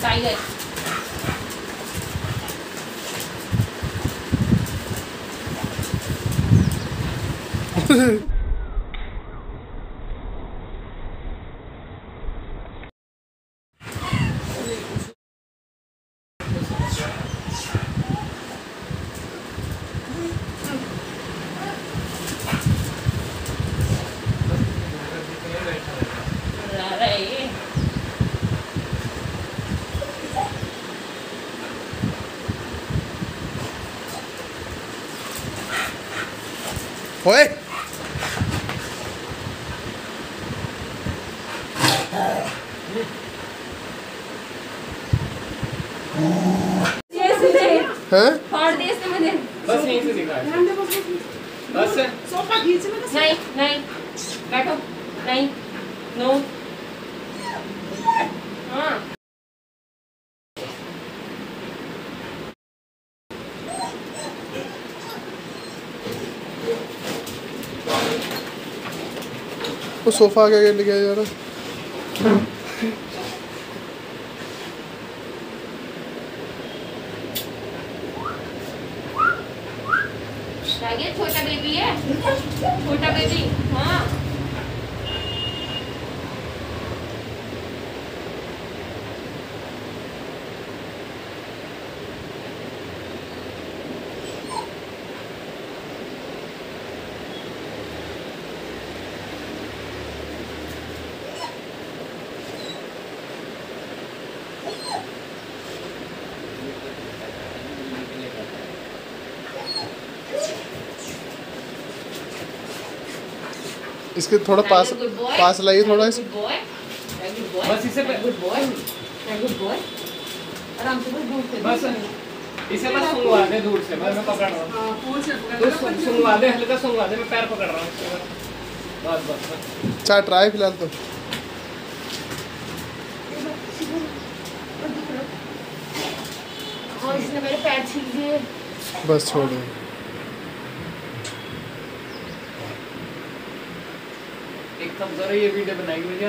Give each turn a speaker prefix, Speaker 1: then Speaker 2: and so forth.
Speaker 1: 大爷。
Speaker 2: ओए हैं
Speaker 1: फाड़ दे इसने
Speaker 3: बस यहीं से दिखा है। बस
Speaker 4: सोफा खींचना ना
Speaker 1: नहीं नहीं बैठो नहीं नो हाँ
Speaker 2: वो सोफा आगे लेके जा रहा
Speaker 1: छोटा बेबी है। छोटा बेबी हाँ।
Speaker 2: इसके थोड़ा पास पास लाइए थोड़ा इस
Speaker 3: बस इसे
Speaker 1: गुड बॉय गुड बॉय आराम से बस दूर से
Speaker 3: बस इसे बस सुंगवा दे दूर से मैं मैं पकड़ रहा हूँ।
Speaker 4: हाँ, पूछ पकड़
Speaker 3: तो सुंगवा दे हल्का सुंगवा दे मैं पैर पकड़ रहा हूँ बस बस बस।
Speaker 2: ट्राई फ़िलहाल तो।
Speaker 1: इसने मेरे पैर छीन लिए।
Speaker 2: बस छोड़ दो।
Speaker 3: एक करो ये वीडियो बनाएगी मुझे।